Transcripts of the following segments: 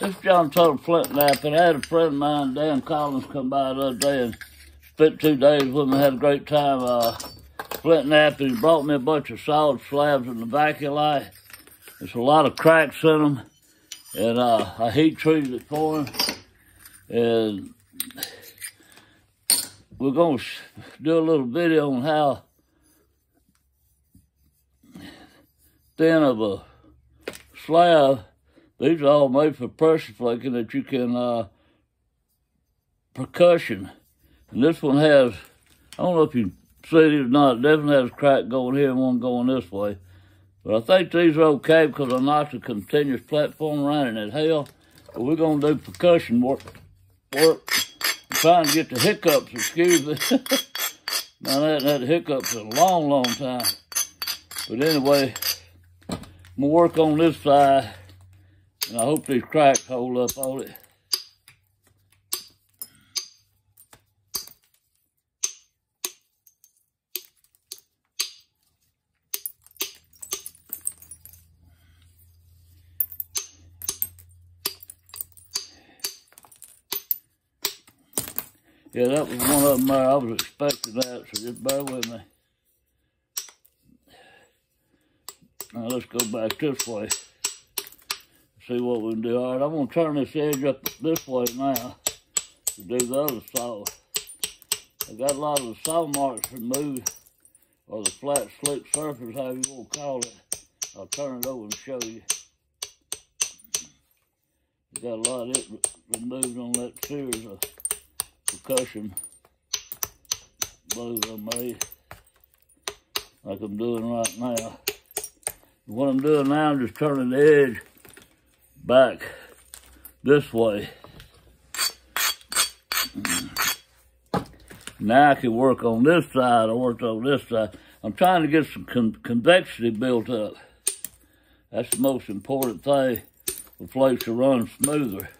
This is John Tuttle Flint Knapp, and I had a friend of mine, Dan Collins, come by the other day and spent two days with me. Had a great time. Uh, Flint Knapp, and he brought me a bunch of solid slabs in the vaculi. There's a lot of cracks in them, and uh, I heat treated it for him. And we're going to do a little video on how thin of a slab. These are all made for pressure flaking that you can uh, percussion. And this one has, I don't know if you see it or not, it definitely has a crack going here and one going this way. But I think these are okay because I knocked a continuous platform around it hell. But we're going to do percussion work. work. I'm trying to get the hiccups, excuse me. now that had hiccups a long, long time. But anyway, I'm gonna work on this side and I hope these cracks hold up on it. Yeah, that was one of them there. I was expecting that, so just bear with me. Now let's go back this way. See what we can do. All right, I'm gonna turn this edge up this way now to do the other saw. I got a lot of the saw marks removed, or the flat slick surface, however you want to call it. I'll turn it over and show you. I Got a lot of it removed on that series of percussion blows I made, like I'm doing right now. What I'm doing now, I'm just turning the edge back this way. Now I can work on this side. I worked on this side. I'm trying to get some con convexity built up. That's the most important thing for flakes to run smoother.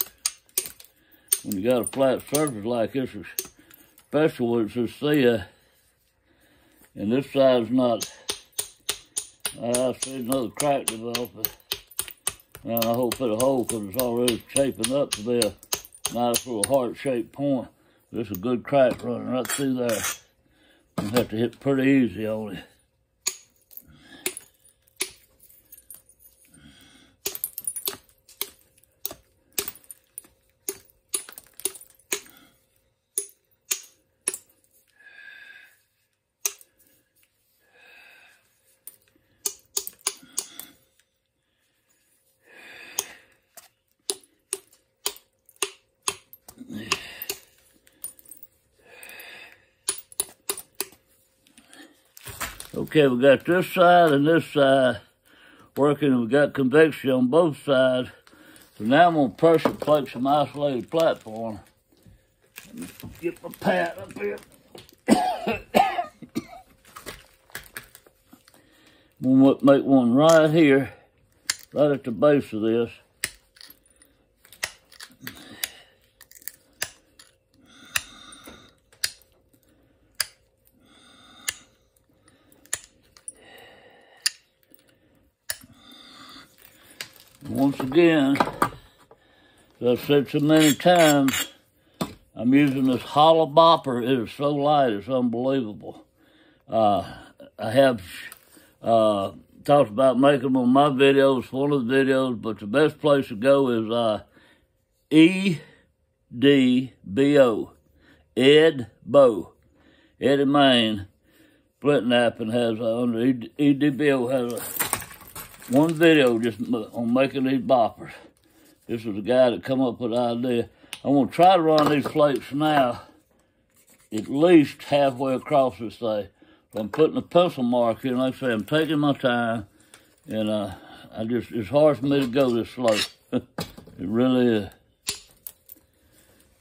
When you got a flat surface like this, especially when it's a sea, and this side's not, I see another crack developing. And I hope it a hole because it's already shaping up to be a nice little heart-shaped point. There's a good crack running right through there. You have to hit pretty easy on it. Okay, we got this side and this side working, we got convexity on both sides. So now I'm gonna pressure plate some isolated platform. Get my pad up here. I'm gonna make one right here, right at the base of this. Once again, as I've said so many times, I'm using this hollow bopper. It is so light, it's unbelievable. Uh, I have uh, talked about making on my videos, one of the videos, but the best place to go is uh, E-D-B-O, Ed Bo, Eddie Main, Flint Knapping has, uh, under E-D-B-O has a one video just on making these boppers. This was the guy that come up with the idea. I'm gonna try to run these flakes now at least halfway across this thing. I'm putting a pencil mark in, like I say, I'm taking my time, and uh, I just, it's hard for me to go this slow. it really is.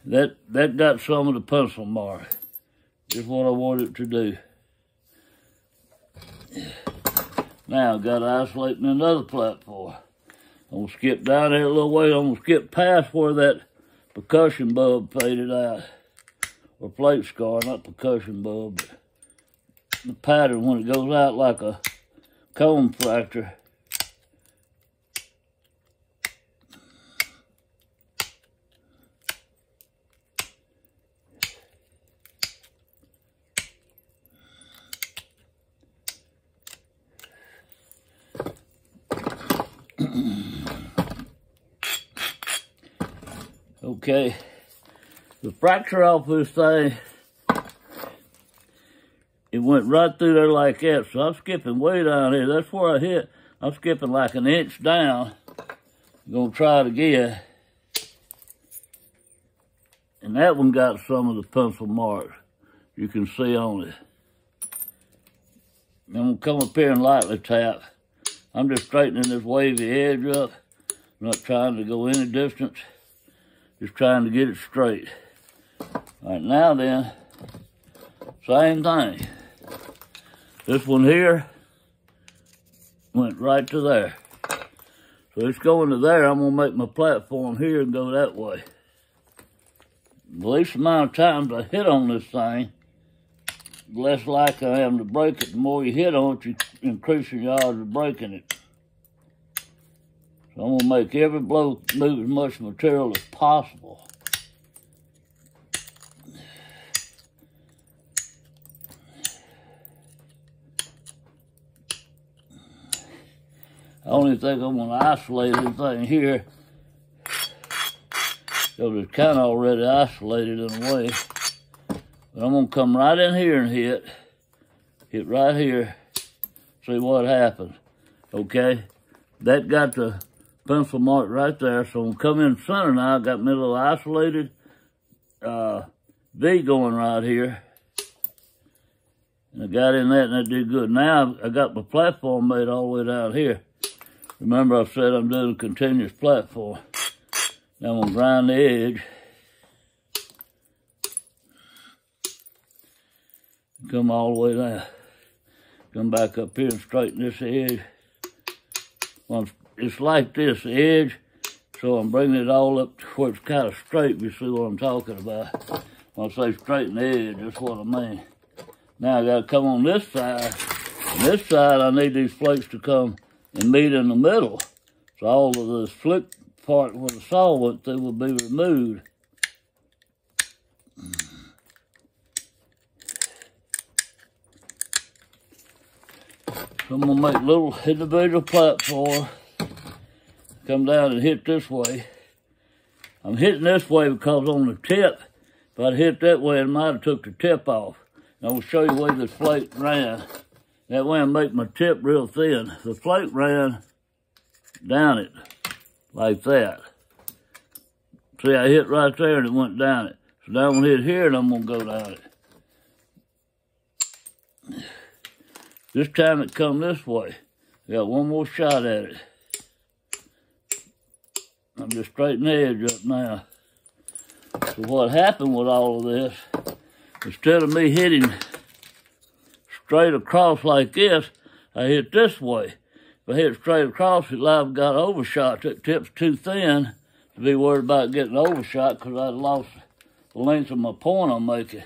That, that got some of the pencil mark. Just what I wanted to do. Now I've got to isolate in another platform. I'm gonna skip down there a little way. I'm gonna skip past where that percussion bulb faded out. Or plate scar, not percussion bulb, but the pattern when it goes out like a cone fracture. Okay. The fracture off this thing, it went right through there like that. So I'm skipping way down here. That's where I hit. I'm skipping like an inch down. I'm gonna try it again. And that one got some of the pencil marks you can see on it. I'm gonna come up here and lightly tap. I'm just straightening this wavy edge up. I'm not trying to go any distance. Just trying to get it straight. All right, now then, same thing. This one here went right to there. So it's going to there. I'm gonna make my platform here and go that way. The least amount of times I hit on this thing, the less likely I am to break it. The more you hit on it, you increase your odds of breaking it. So I'm gonna make every blow move as much material as possible. I only think I'm gonna isolate this thing here. Because it's kind of already isolated in a way. But I'm gonna come right in here and hit. Hit right here. See what happens. Okay? That got the pencil mark right there. So I'm come in center now. I got my little isolated uh, V going right here. And I got in that and that did good. Now I got my platform made all the way down here. Remember I said I'm doing a continuous platform. Now I'm gonna grind the edge. Come all the way down. Come back up here and straighten this edge. Once it's like this edge, so I'm bringing it all up to where it's kind of straight. You see what I'm talking about. When I say straighten the edge, that's what I mean. Now I gotta come on this side. On this side, I need these flakes to come and meet in the middle. So all of this flick part where the saw went through will be removed. So I'm gonna make little individual platform, come down and hit this way. I'm hitting this way because on the tip, if I'd hit that way, it might have took the tip off. And I will show you where this flake ran. That way I make my tip real thin. The flake ran down it like that. See, I hit right there and it went down it. So now I'm hit here and I'm gonna go down it. This time it come this way. Got one more shot at it. I'm just straightening the edge up now. So what happened with all of this, instead of me hitting straight across like this, I hit this way. If I hit straight across, it live got overshot. That tip's too thin to be worried about getting overshot because I lost the length of my point I'm making.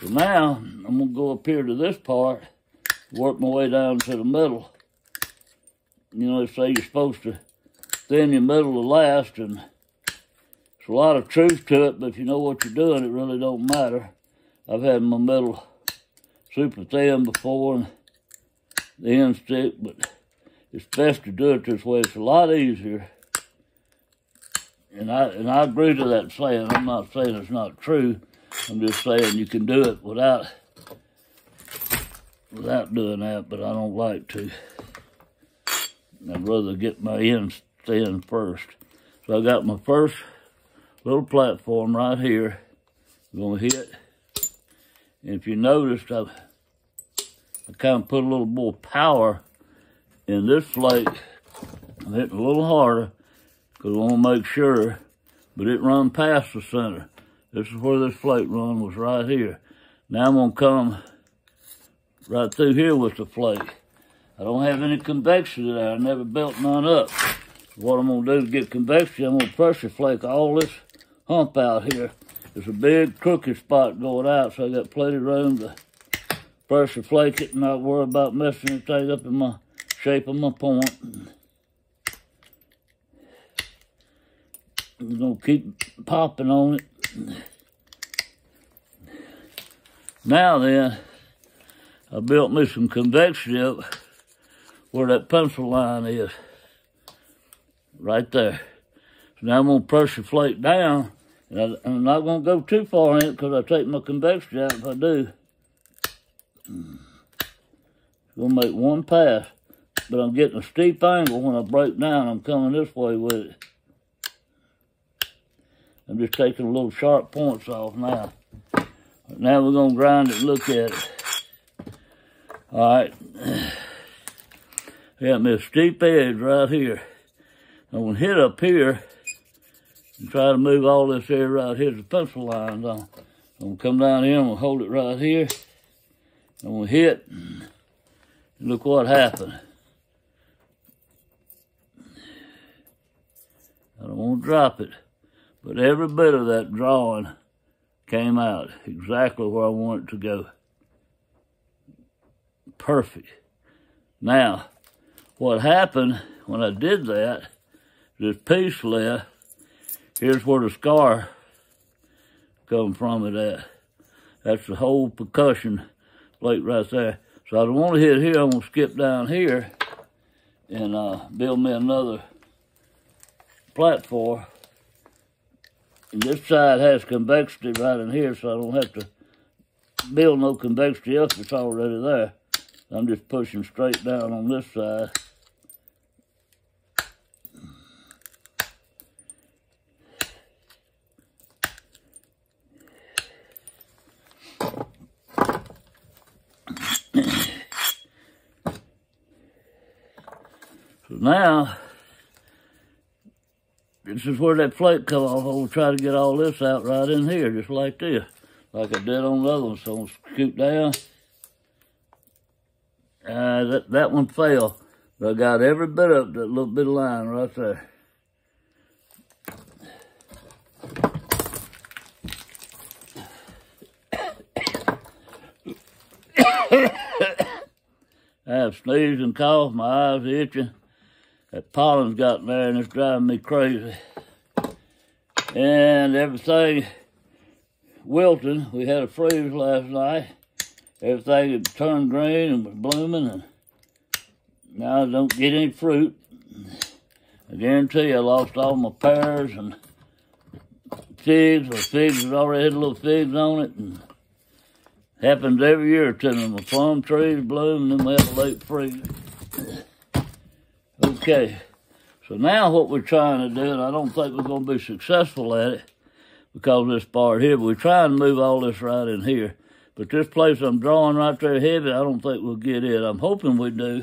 So now, I'm going to go up here to this part work my way down to the middle. You know, they say you're supposed to thin your middle to last, and there's a lot of truth to it, but if you know what you're doing, it really don't matter. I've had my middle super thin before, and the end stick, but it's best to do it this way. It's a lot easier. And I and I agree to that saying. I'm not saying it's not true. I'm just saying you can do it without without doing that, but I don't like to. I'd rather get my ends thin first. So I got my first little platform right here. I'm gonna hit. And if you noticed, I've, I kind of put a little more power in this flake. I'm hitting a little harder because I want to make sure, but it run past the center. This is where this flake run was right here. Now I'm gonna come right through here with the flake. I don't have any convexity there. I never built none up. What I'm gonna do to get convexity, I'm gonna pressure flake all this hump out here. There's a big crooked spot going out, so I got plenty of room to pressure flake it and not worry about messing anything up in my shape of my point. I'm gonna keep popping on it. Now then, I built me some convexity up where that pencil line is. Right there. So now I'm gonna pressure flake down And I, I'm not going to go too far in it because I take my convexity out if I do. I'm Gonna make one pass, but I'm getting a steep angle when I break down. I'm coming this way with it. I'm just taking a little sharp points off now. Now we're gonna grind it look at it. All right. Got me a steep edge right here. I'm gonna hit up here and try to move all this area right here, to the pencil lines on. I'm gonna come down here, I'm gonna hold it right here. I'm gonna hit, and look what happened. I don't want to drop it, but every bit of that drawing came out exactly where I want it to go. Perfect. Now, what happened when I did that, this piece left, here's where the scar come from it at. That's the whole percussion plate right there. So I don't want to hit here, I'm gonna skip down here and uh, build me another platform. And this side has convexity right in here, so I don't have to build no convexity up, it's already there. I'm just pushing straight down on this side. Now, this is where that plate come off. Gonna try to get all this out right in here, just like this, like I did on the other one. So I'm scoot down. Uh, that, that one fell, but I got every bit of that little bit of line right there. I have sneezed and cough, my eyes itching. That pollen's got there and it's driving me crazy. And everything wilting. We had a freeze last night. Everything had turned green and was blooming and now I don't get any fruit. I guarantee you I lost all my pears and figs. The figs already had little figs on it and happens every year to me. My plum trees bloom and then we have a late freeze. Okay, so now what we're trying to do, and I don't think we're going to be successful at it because this part here, we're trying to move all this right in here. But this place I'm drawing right there heavy, I don't think we'll get it. I'm hoping we do,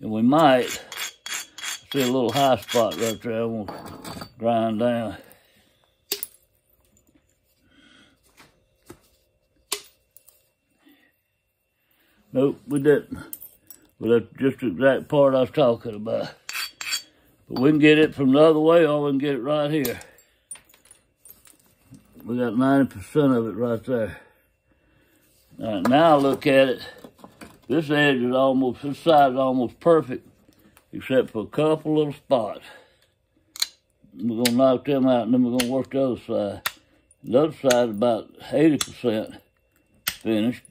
and we might. See a little high spot right there I want to grind down. Nope, we didn't. But that's just the exact part I was talking about. But we can get it from the other way or we can get it right here. We got 90% of it right there. All right, now look at it. This edge is almost, this side is almost perfect, except for a couple little spots. We're gonna knock them out and then we're gonna work the other side. The other side about 80% finished.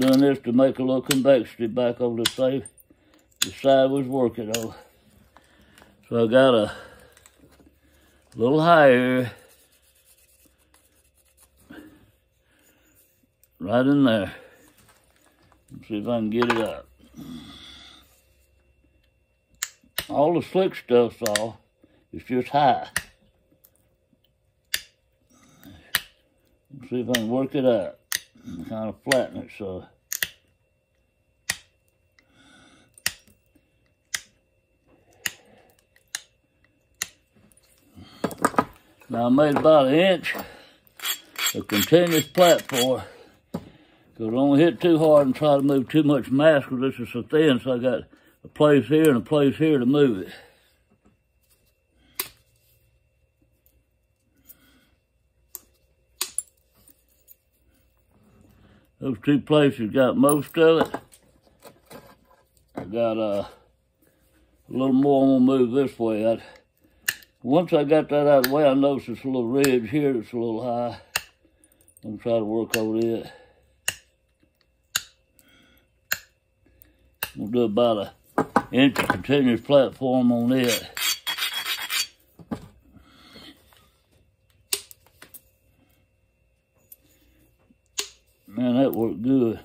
Doing this to make a little convexity back over the safe. The side was working on. So I got a little higher right in there. Let's see if I can get it up. All the slick stuff's off. It's just high. Let's see if I can work it out kind of flatten it so Now I made about an inch of continuous platform because don't hit too hard and try to move too much mass because this is so thin so I got a place here and a place here to move it. Those two places got most of it. I got uh, a little more, I'm gonna move this way. I, once I got that out of the way, I noticed this little ridge here that's a little high. I'm gonna try to work over it. We'll do about a inch of continuous platform on it. Good.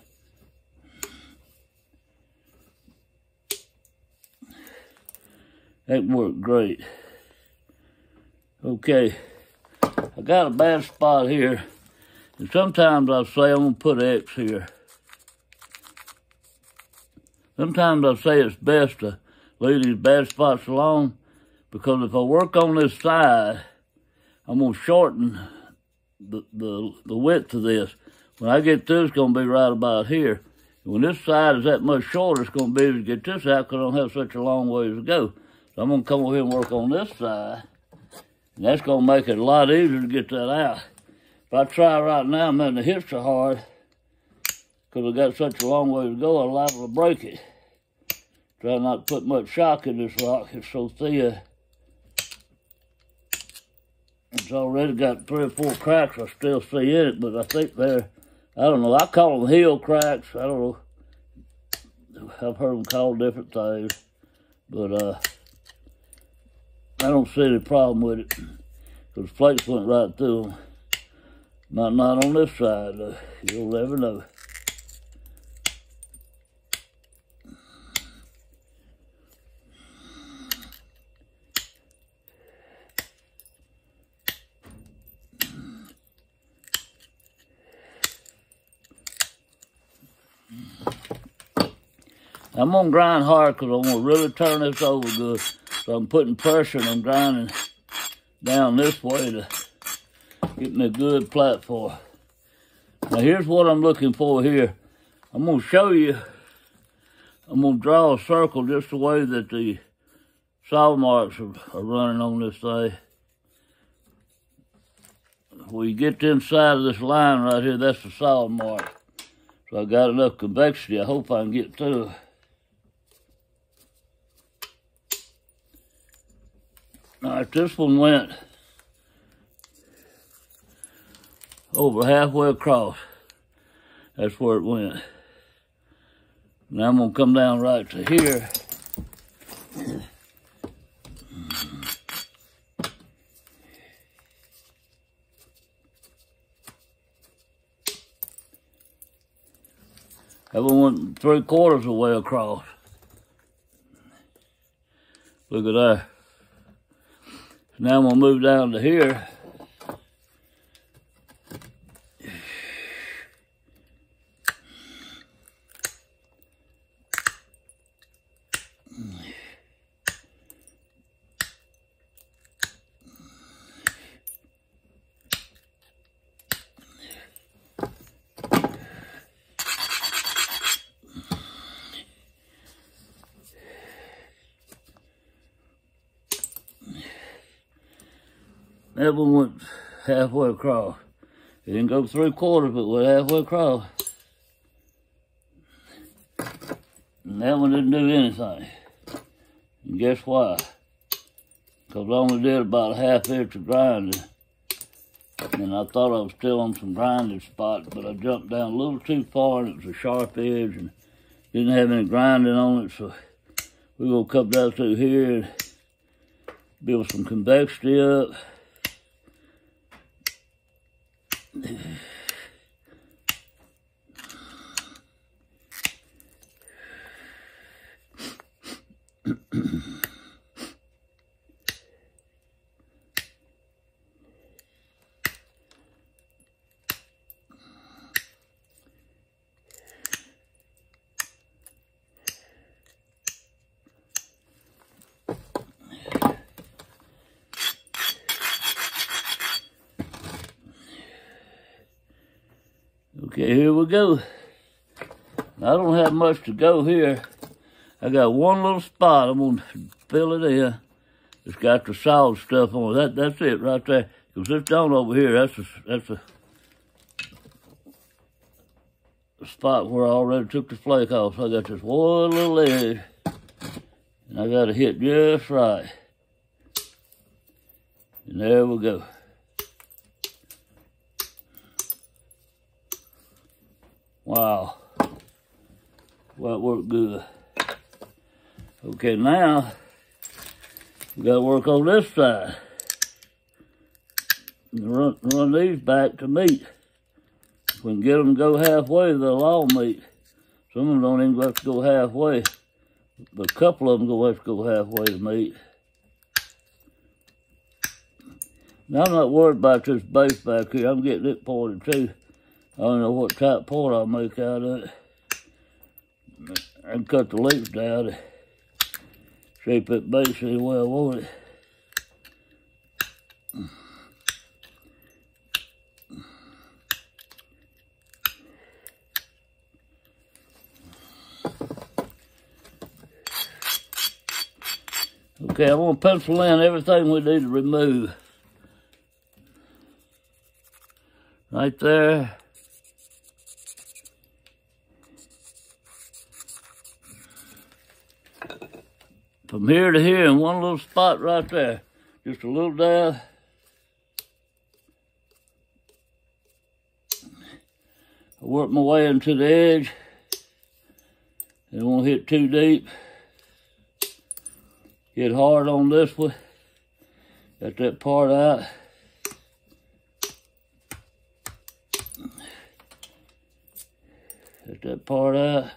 That worked great. Okay, I got a bad spot here. And sometimes I say I'm gonna put X here. Sometimes I say it's best to leave these bad spots alone because if I work on this side, I'm gonna shorten the, the, the width of this. When I get through, it's gonna be right about here. When this side is that much shorter, it's gonna be able to get this out because I don't have such a long ways to go. So I'm gonna come over here and work on this side. And that's gonna make it a lot easier to get that out. If I try right now, man, the hips are hard because I got such a long way to go, I'm liable to break it. Try not to put much shock in this rock, it's so thin. It's already got three or four cracks I still see in it, but I think they're, I don't know, I call them heel cracks. I don't know. I've heard them called different things, but uh, I don't see any problem with it because flakes went right through them. Not, not on this side, though. You'll never know. I'm gonna grind hard because I'm gonna really turn this over good. So I'm putting pressure and I'm grinding down this way to get me a good platform. Now here's what I'm looking for here. I'm gonna show you, I'm gonna draw a circle just the way that the saw marks are, are running on this thing. When you get to inside of this line right here, that's the saw mark. So I got enough convexity, I hope I can get through. All right, this one went over halfway across. That's where it went. Now I'm gonna come down right to here. That one went three quarters of the way across. Look at that. Now I'm gonna move down to here. That one went halfway across. It didn't go three quarters, but went halfway across. And that one didn't do anything. And guess why? Because I only did about a half inch of grinding. And I thought I was still on some grinding spot, but I jumped down a little too far and it was a sharp edge and didn't have any grinding on it. So we're gonna come down through here and build some convexity up. Okay, here we go. I don't have much to go here. I got one little spot. I'm gonna fill it in. It's got the solid stuff on it. That that's it right there. Cause this down over here, that's a, that's a, a spot where I already took the flake off. So I got this one little edge, and I got to hit just right. And there we go. Wow. Well, it worked good. Okay, now we got to work on this side. Run, run these back to meet we can get them go halfway, they'll all meet. Some of them don't even have to go halfway. But a couple of them go have to go halfway to meet. Now, I'm not worried about this base back here. I'm getting it pointed too. I don't know what type port I'll make out of it. Can cut the leaves down to shape that base any way I want it. Okay, I'm gonna pencil in everything we need to remove. Right there. From here to here in one little spot right there. Just a little down. I work my way into the edge. It won't hit too deep. Get hard on this one. Got that part out. Get that part out.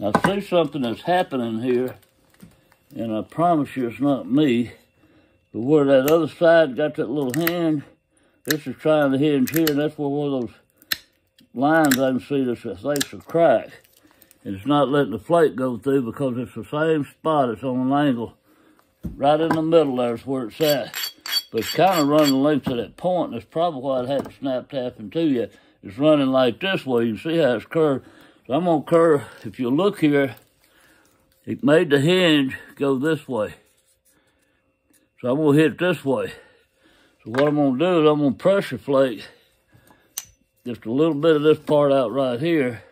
I see something that's happening here, and I promise you it's not me. But where that other side got that little hand, this is trying to hinge here, and that's where one of those lines I can see that's a, that's a crack. And it's not letting the flake go through because it's the same spot. It's on an angle. Right in the middle there's where it's at. But it's kind of running length of that point, and that's probably why it hadn't snapped half in two yet. It's running like this way. You see how it's curved. So I'm to curve. If you look here, it made the hinge go this way. So I'm to hit it this way. So what I'm to do is I'm to pressure flake just a little bit of this part out right here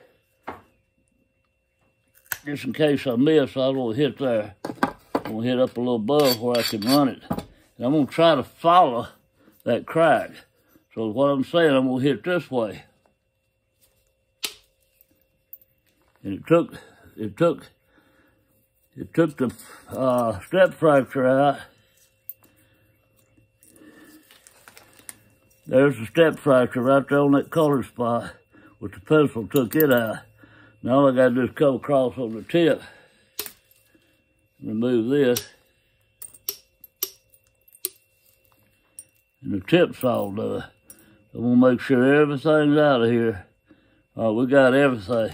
just in case I miss, I will hit there. I'm gonna hit up a little above where I can run it. And I'm gonna try to follow that crack. So what I'm saying, I'm gonna hit this way. And it took, it took, it took the uh, step fracture out. There's the step fracture right there on that color spot, which the pencil took it out. Now I got to just come across on the tip. Remove this. And the tip's all done. I'm to make sure everything's out of here. All right, we got everything.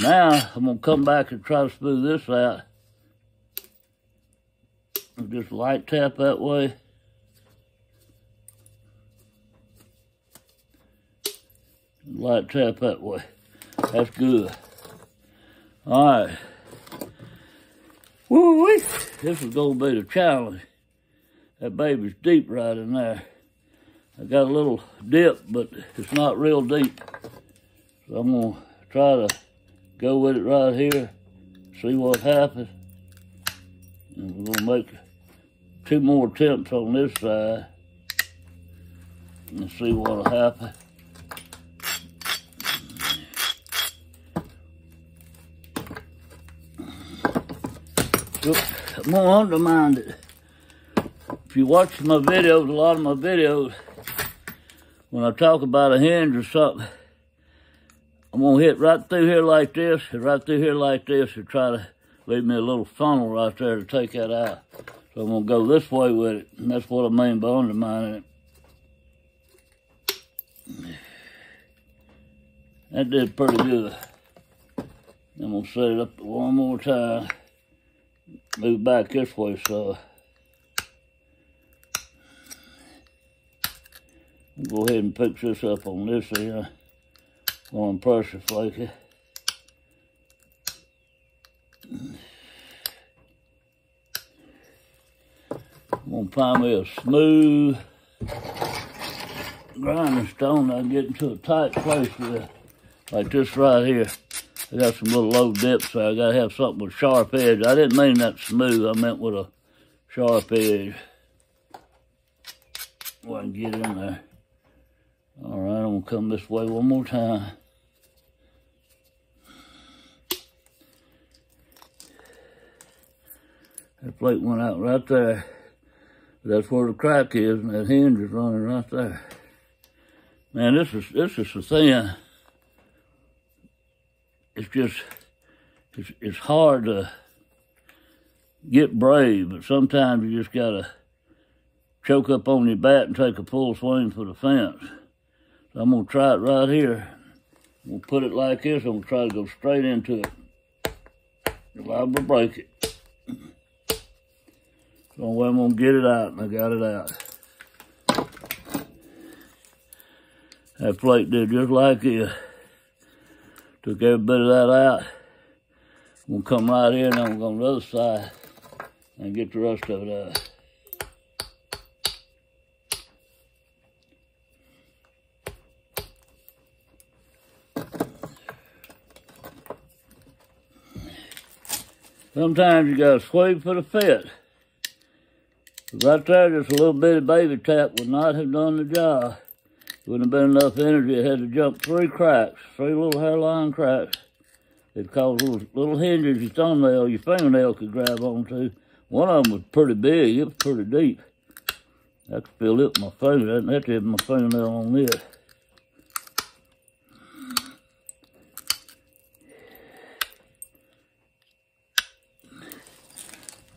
Now, I'm going to come back and try to smooth this out. Just light tap that way. Light tap that way. That's good. All right. Woo -wee. This is going to be the challenge. That baby's deep right in there. I got a little dip, but it's not real deep. So I'm going to try to go with it right here, see what happens. And we're to make two more attempts on this side and see what'll happen. I'm gonna undermine it. If you watch my videos, a lot of my videos, when I talk about a hinge or something, I'm gonna hit right through here like this, and right through here like this, and try to leave me a little funnel right there to take that out. So I'm gonna go this way with it, and that's what I mean by undermining it. That did pretty good. I'm gonna set it up one more time move back this way so go ahead and pick this up on this here flake it. I'm gonna find me a smooth grinding stone I get into a tight place with, like this right here. I got some little low dips so I gotta have something with sharp edge. I didn't mean that smooth, I meant with a sharp edge. Well, I can get in there. All right, I'm gonna come this way one more time. That plate went out right there. That's where the crack is, and that hinge is running right there. Man, this is this is the thing. It's just it's it's hard to get brave, but sometimes you just gotta choke up on your bat and take a full swing for the fence. So I'm gonna try it right here. We'll put it like this. I'm gonna try to go straight into it. If I ever break it. I'm gonna get it out, and I got it out. That plate did just like this. Took every bit of that out. I'm gonna come right here and I'm gonna go on the other side and get the rest of it out. Sometimes you gotta sweep for the fit. Right there, just a little bitty baby tap would not have done the job. Wouldn't have been enough energy. It had to jump three cracks, three little hairline cracks. It caused little, little hinges your thumbnail, your fingernail could grab onto. One of them was pretty big. It was pretty deep. I could feel it with my finger. I didn't have to have my fingernail on this.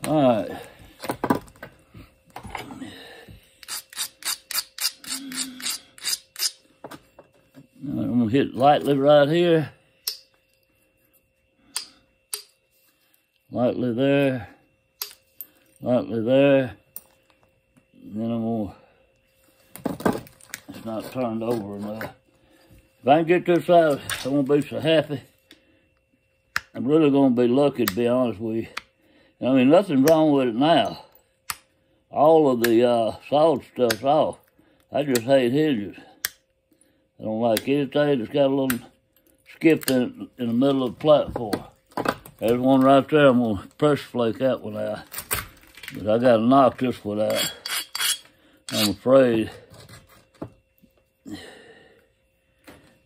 All right. I'm gonna hit lightly right here. Lightly there. Lightly there. And then I'm gonna, it's not turned over enough. If I can get this out, I won't be so happy. I'm really gonna be lucky to be honest with you. I mean, nothing's wrong with it now. All of the uh, solid stuff's off. I just hate hinges. I don't like anything that's got a little skip in in the middle of the platform. There's one right there. I'm going to pressure flake that one out. But I got to knock this one out. I'm afraid. If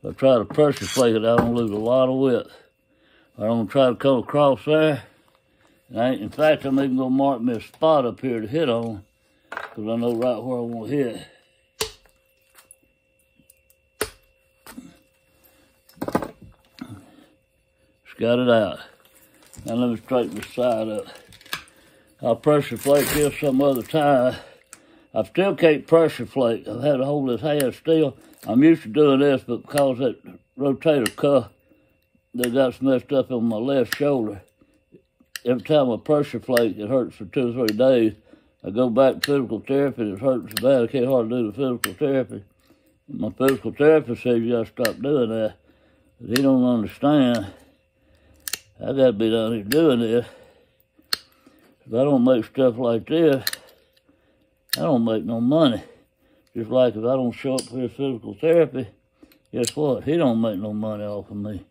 I try to pressure flake it, going to lose a lot of width. Going to try to come across there. I, in fact, I'm even going to mark me a spot up here to hit on because I know right where I want to hit. Got it out. Now let me straighten the side up. I'll pressure flake this some other time. I still can't pressure flake. I've had to hold this hand still. I'm used to doing this, but because that rotator cuff that got messed up on my left shoulder, every time I pressure flake, it hurts for two or three days. I go back to physical therapy, it hurts so bad I can't hardly do the physical therapy. My physical therapist says you gotta stop doing that. He don't understand. I gotta be down here doing this. If I don't make stuff like this, I don't make no money. Just like if I don't show up for physical therapy, guess what? He don't make no money off of me.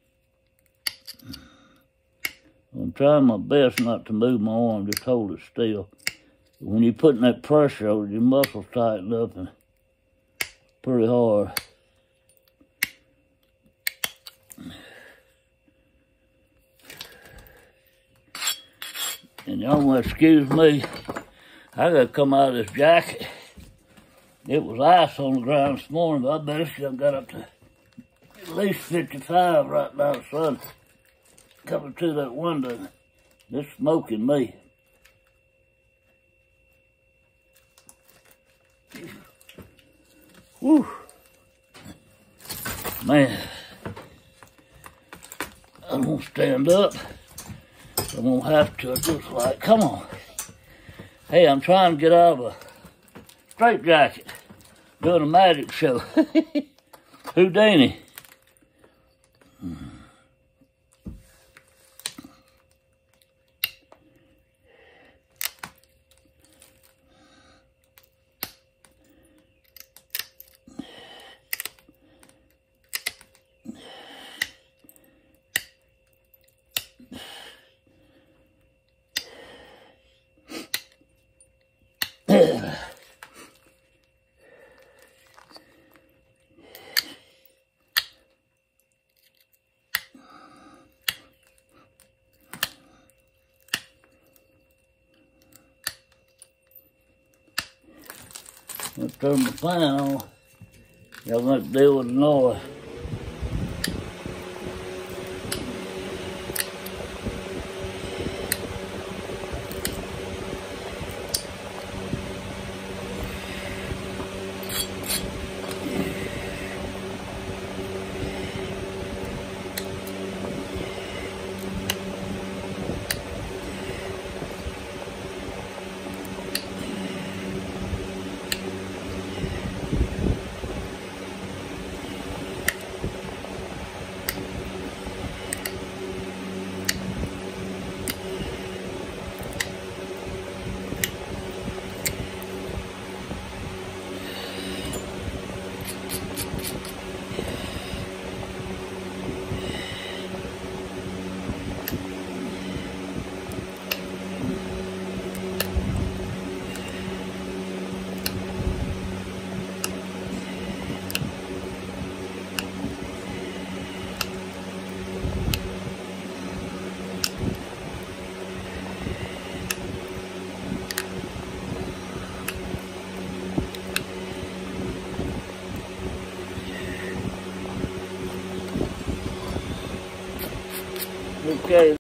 I'm trying my best not to move my arm, just hold it still. When you're putting that pressure over, your muscles tighten up and pretty hard. And y'all to excuse me, I gotta come out of this jacket. It was ice on the ground this morning, but I bet it's done got up to at least 55 right now, son coming to that window. It's smoking me. Whew. Man. I'm gonna stand up. I'm gonna have to just like, come on. Hey, I'm trying to get out of a straight jacket. Doing a magic show. Houdini. Turn the fan on. Y'all to deal with the noise. Okay.